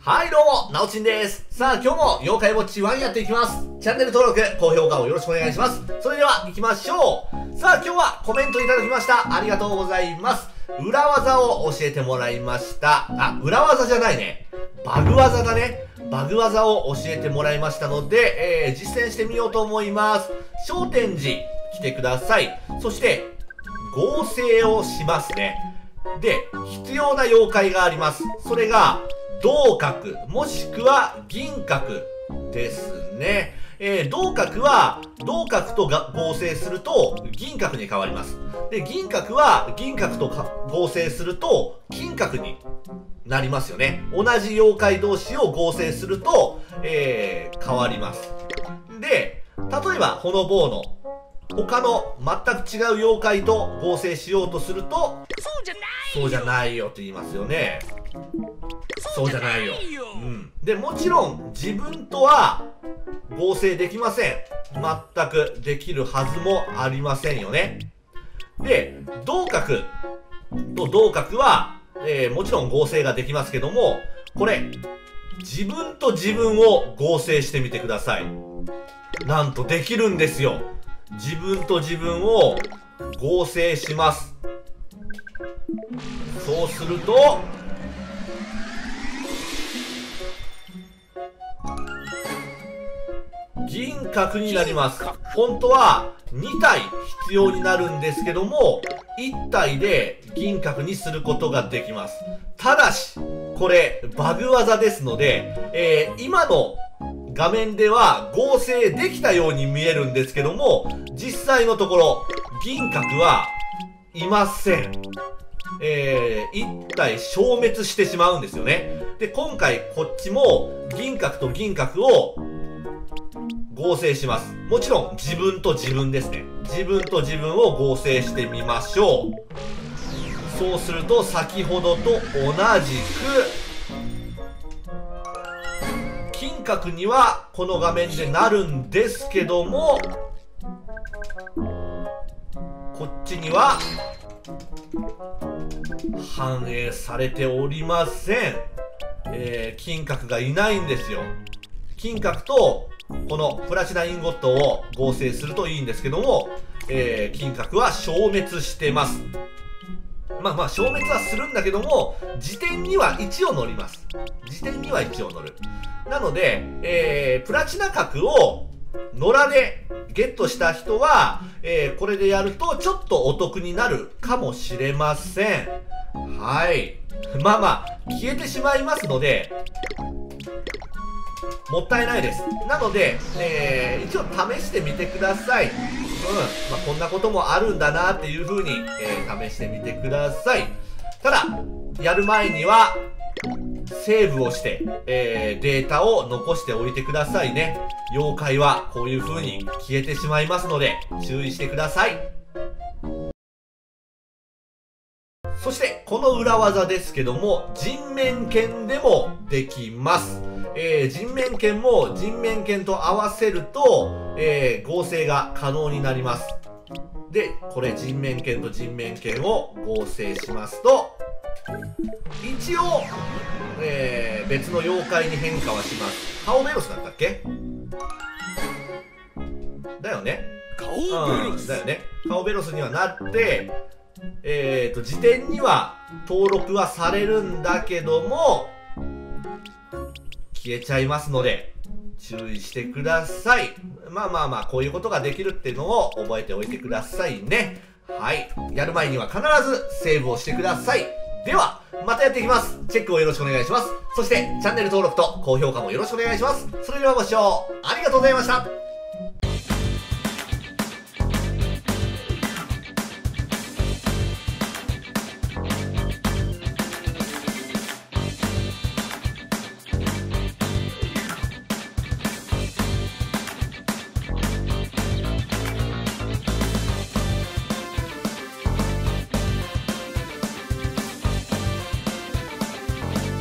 はい、どうも、なおちんです。さあ、今日も妖怪ウォッチ1やっていきます。チャンネル登録、高評価をよろしくお願いします。それでは、行きましょう。さあ、今日はコメントいただきました。ありがとうございます。裏技を教えてもらいました。あ、裏技じゃないね。バグ技だね。バグ技を教えてもらいましたので、えー、実践してみようと思います。商店寺、来てください。そして、合成をしますね。で、必要な妖怪があります。それが、銅角、もしくは銀角ですね。えー、銅角は、銅角とが合成すると銀角に変わります。で、銀角は銀角と合成すると金角になりますよね。同じ妖怪同士を合成すると、えー、変わります。で、例えば、ほのぼうの他の全く違う妖怪と合成しようとすると、そうじゃないそうじゃないよって言いますよね。そうじゃないよ。うん。で、もちろん自分とは合成できません。全くできるはずもありませんよね。で、同角と同角は、えー、もちろん合成ができますけども、これ、自分と自分を合成してみてください。なんとできるんですよ。自分と自分を合成します。そうすると、銀閣になります。本当は2体必要になるんですけども、1体で銀閣にすることができます。ただし、これバグ技ですので、えー、今の画面では合成できたように見えるんですけども、実際のところ、銀閣はいません。えー、一体消滅してしまうんですよね。で、今回こっちも銀閣と銀閣を合成します。もちろん自分と自分ですね。自分と自分を合成してみましょう。そうすると先ほどと同じく金閣にはこの画面でなるんですけどもこっちには反映されておりません、えー、金閣がいないんですよ金閣とこのプラチナインゴットを合成するといいんですけども、えー、金閣は消滅してますまあまあ消滅はするんだけども、辞典には1を乗ります。辞典には1を乗る。なので、えー、プラチナ角を野良でゲットした人は、えー、これでやるとちょっとお得になるかもしれません。はい。まあまあ、消えてしまいますので、もったいないです。なので、えー、一応試してみてください。うん。まあ、こんなこともあるんだなっていう風に、えー、試してみてください。ただ、やる前には、セーブをして、えー、データを残しておいてくださいね。妖怪はこういう風に消えてしまいますので、注意してください。そして、この裏技ですけども、人面剣でもできます。えー、人面剣も人面剣と合わせると、えー、合成が可能になります。で、これ人面剣と人面剣を合成しますと、一応、えー、別の妖怪に変化はします。カオベロスだったっけ？だよね。カオベロス、うん、だよね。カオベロスにはなって、えーと、辞典には登録はされるんだけども、消えちゃいますので、注意してください。まあまあまあ、こういうことができるっていうのを覚えておいてくださいね。はい。やる前には必ずセーブをしてください。では、またやっていきます。チェックをよろしくお願いします。そして、チャンネル登録と高評価もよろしくお願いします。それではご視聴ありがとうございました。